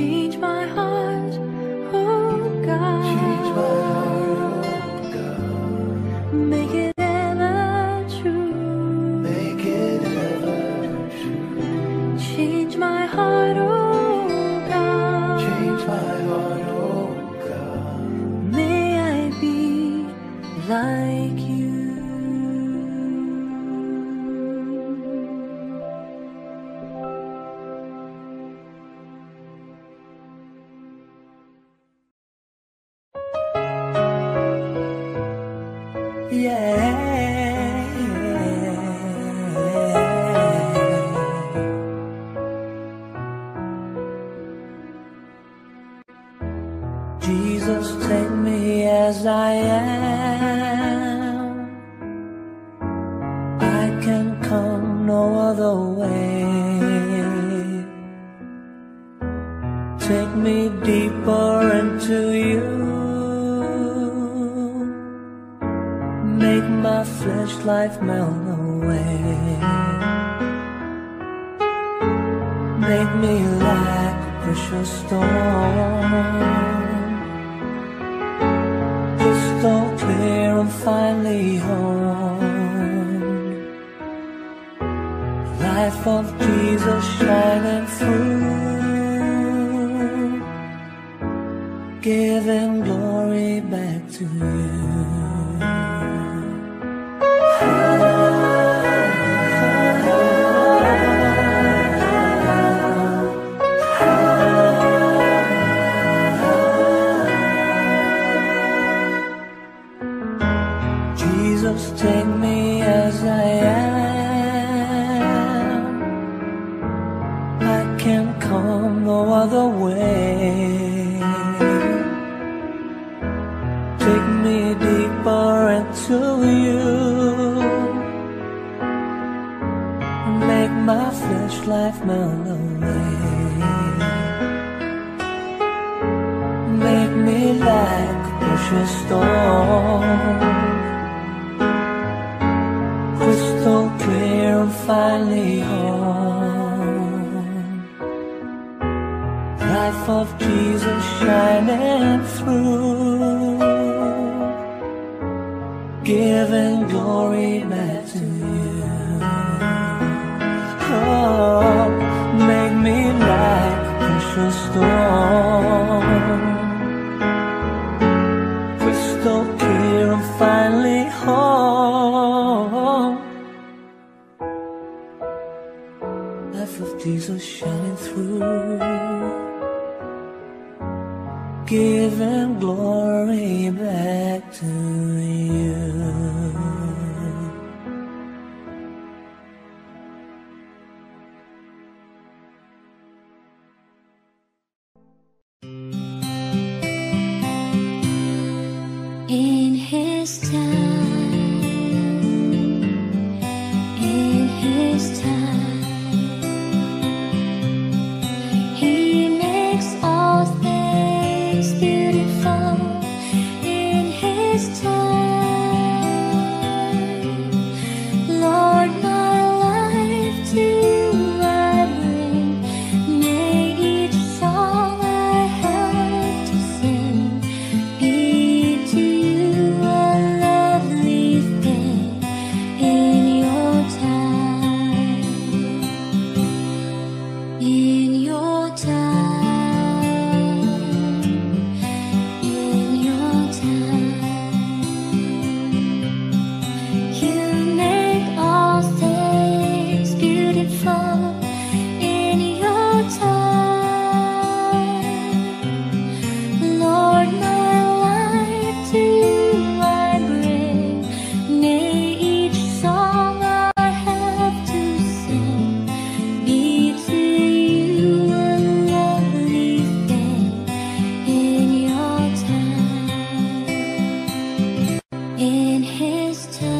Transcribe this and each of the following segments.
change my heart. future storm Crystal clear, and finally home. Life of Jesus shining through. Giving glory back to you. Oh, make me like precious stone. Giving glory this time.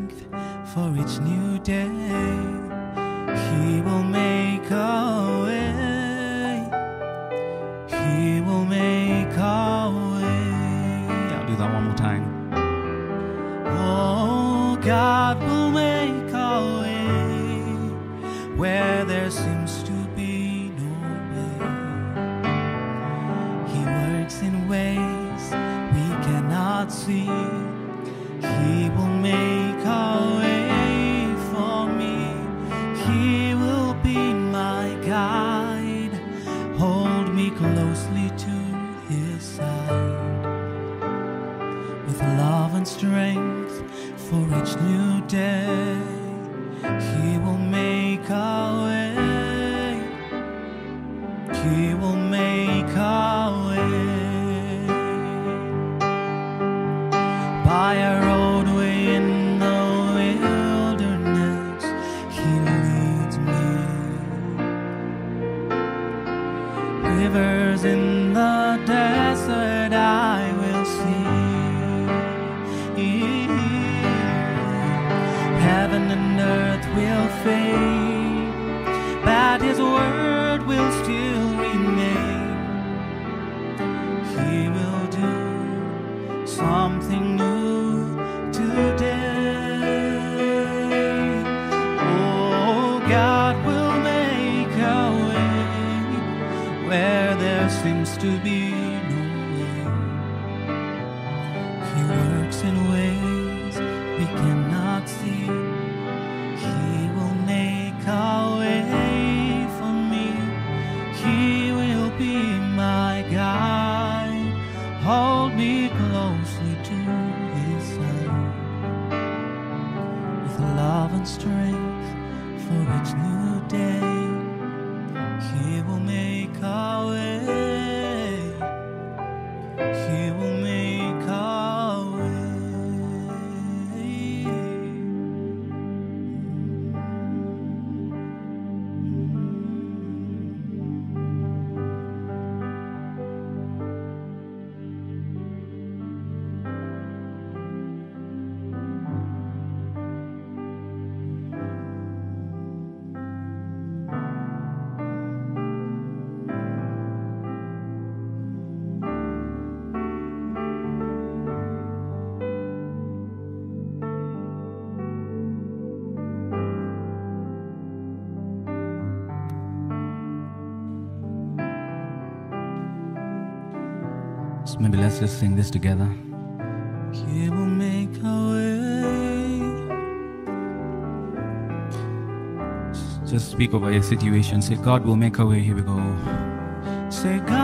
for each new day. He will make a way. where there seems to be Let's sing this together. will make way. Just speak over your situation. Say, God will make a way. Here we go. Say, God.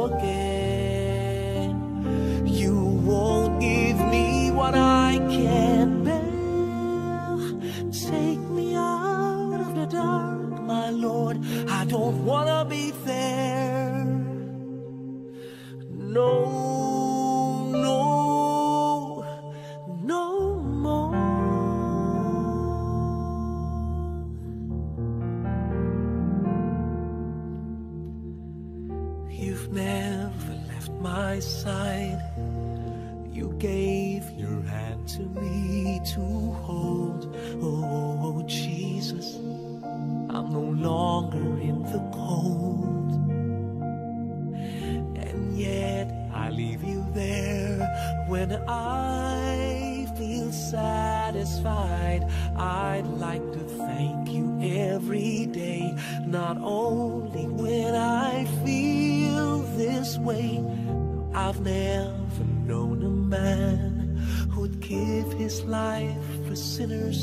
Again, You won't give me what I can't bear. Take me out of the dark, my Lord. I don't wanna be.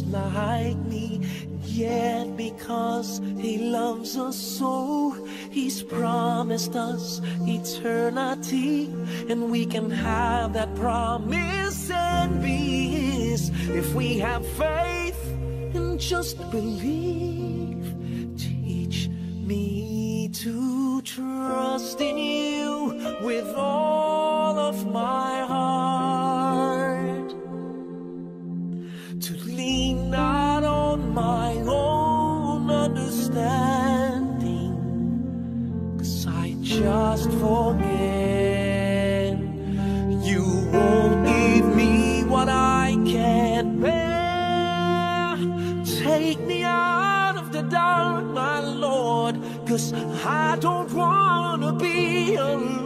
like me. Yet because he loves us so, he's promised us eternity. And we can have that promise and be his if we have faith and just believe. Teach me to trust in you with all of my heart. my own understanding Cause I just forget. You won't give me what I can't bear. Take me out of the dark, my Lord Cause I don't wanna be alone.